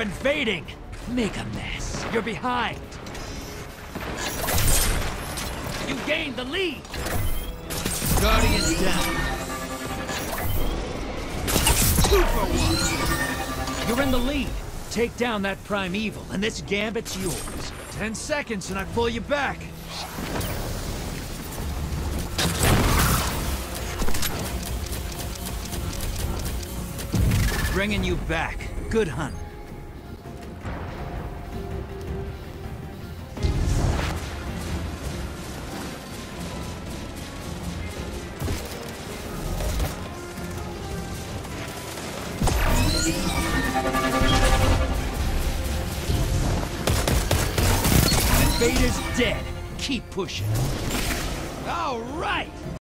invading! Make a mess. You're behind. You gained the lead! Guardians down. Two for one. You're in the lead. Take down that primeval, and this gambit's yours. Ten seconds and I pull you back. Bringing you back. Good hunt. Invader's dead. Keep pushing. All right!